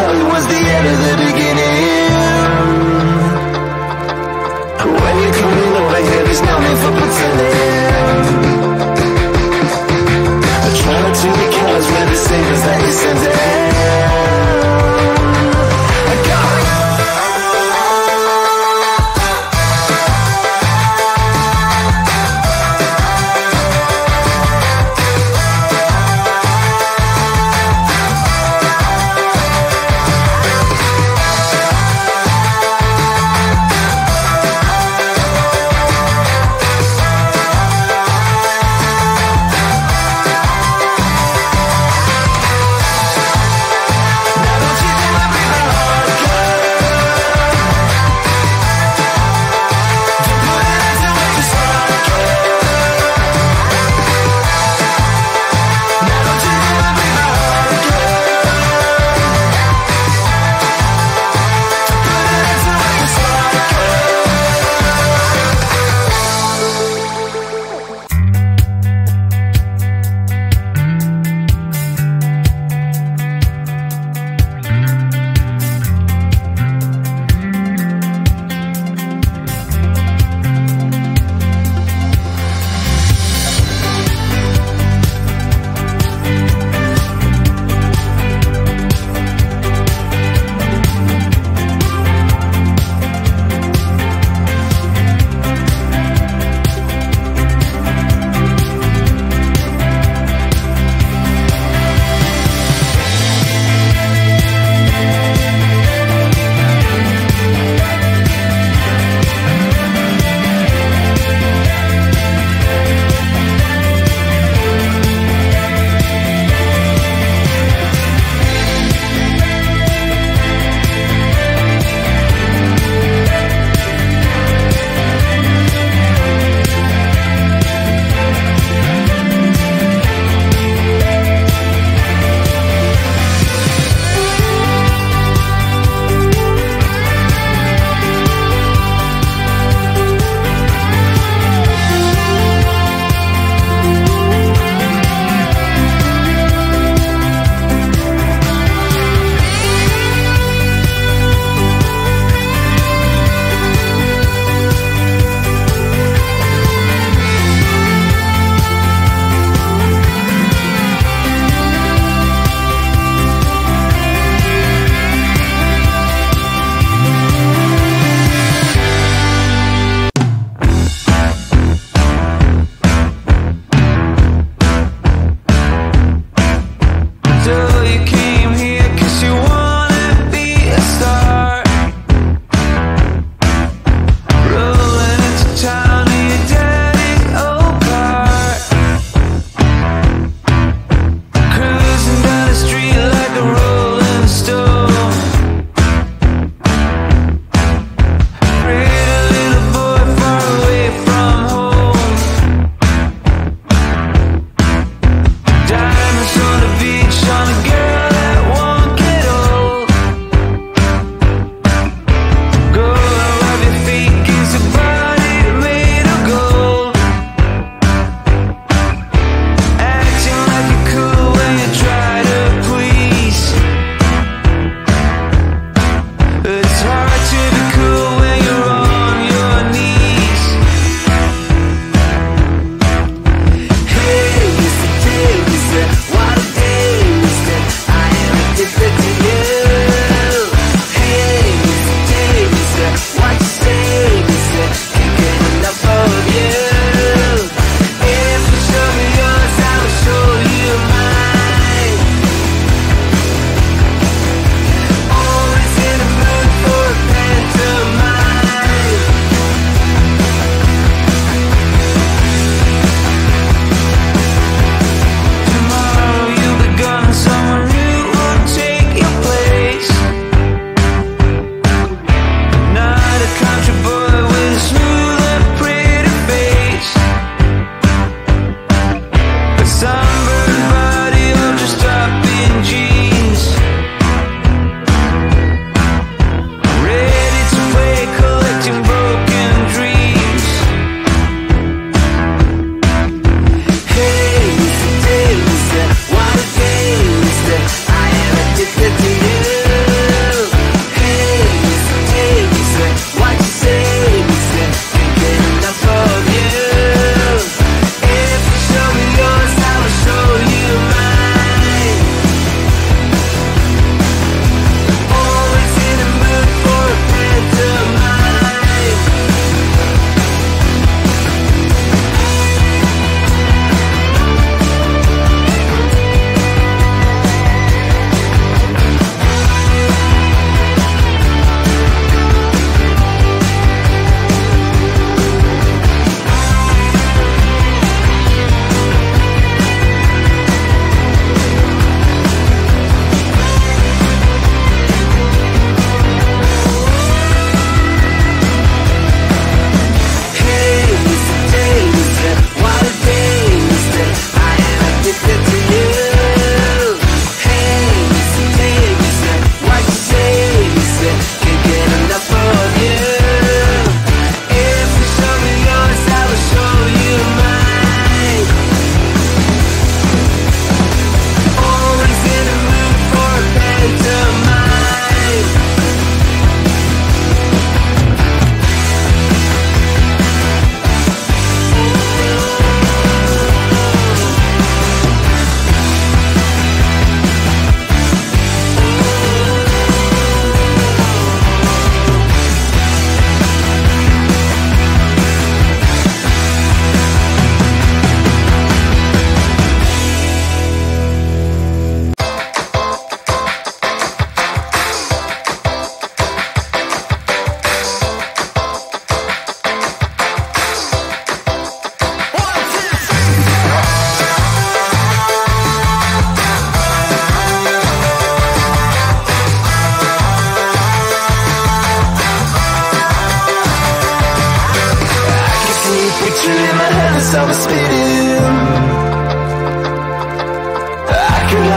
tell it was the end of the beginning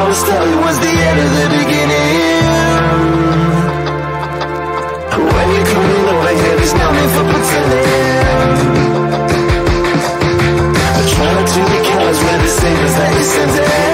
always thought it was the end of the beginning. When you come in over here, there's nothing for pretending. I try to the colors where the signals that you send in